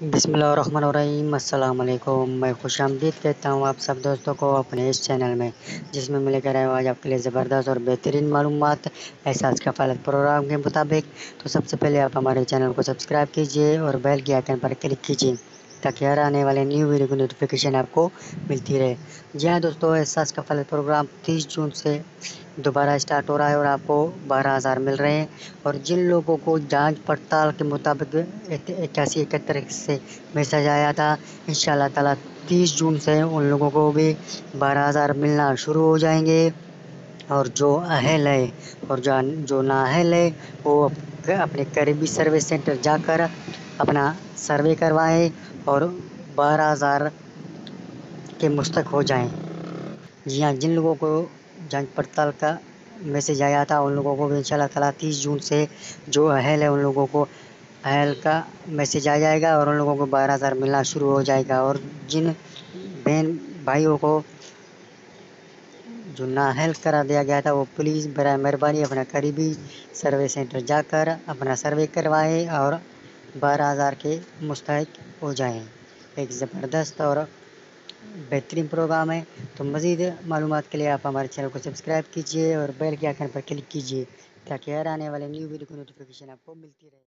بسم اللہ الرحمن الرحیم۔ السلام علیکم۔ میں خوش آمدید کہتا ہوں آپ سب دوستوں کو اپنے اس چینل میں، جس میں ملے کر آج آپ کے لیے زبردست اور بہترین معلومات، احساس کا فالت پروگرام کے مطابق۔ تو سب سے پہلے آپ ہمارے چینل کو سبسکرائب کیجیے اور بیل کی آئکن پر کلک کیجیے، تاکہ ہر آنے والے نیو ویڈیو کی نوٹیفیکیشن آپ کو ملتی رہے۔ جی ہاں دوستوں احساس کا فالت پروگرام تیس جون سے دوبارہ اسٹارٹ ہو رہا ہے اور آپ کو بارہ ہزار مل رہے ہیں۔ اور جن لوگوں کو جانچ پڑتال کے مطابق اکیاسی اکہتر سے میسج آیا تھا ان شاء اللہ تعالیٰ تیس جون سے ان لوگوں کو بھی بارہ ہزار ملنا شروع ہو جائیں گے۔ اور جو اہل ہے اور جو جو نااہل ہے وہ اپنے قریبی سروس سینٹر جا کر اپنا سروے کروائیں اور بارہ ہزار کے مستق ہو جائیں۔ جی ہاں جن لوگوں کو جانچ پڑتال کا میسج آیا تھا، ان لوگوں کو بھی ان شاء اللہ تعالیٰ تیس جون سے جو اہل ہے، ان لوگوں کو اہل کا میسج آ جائے گا اور ان لوگوں کو بارہ ہزار ملنا شروع ہو جائے گا اور جن بہن بھائیوں کو جو نااہل کرا دیا گیا تھا، وہ پلیز برائے مہربانی اپنا قریبی سروے سینٹر جا کر اپنا سروے کروائے اور بارہ ہزار کے مستحق ہو جائیں۔ ایک زبردست اور بہترین پروگرام ہے۔ تو مزید معلومات کے لیے آپ ہمارے چینل کو سبسکرائب کیجیے اور بیل کے آئکن پر کلک کیجیے تاکہ ہر آنے والے نیو ویڈیو کی نوٹیفیکیشن آپ کو ملتی رہے۔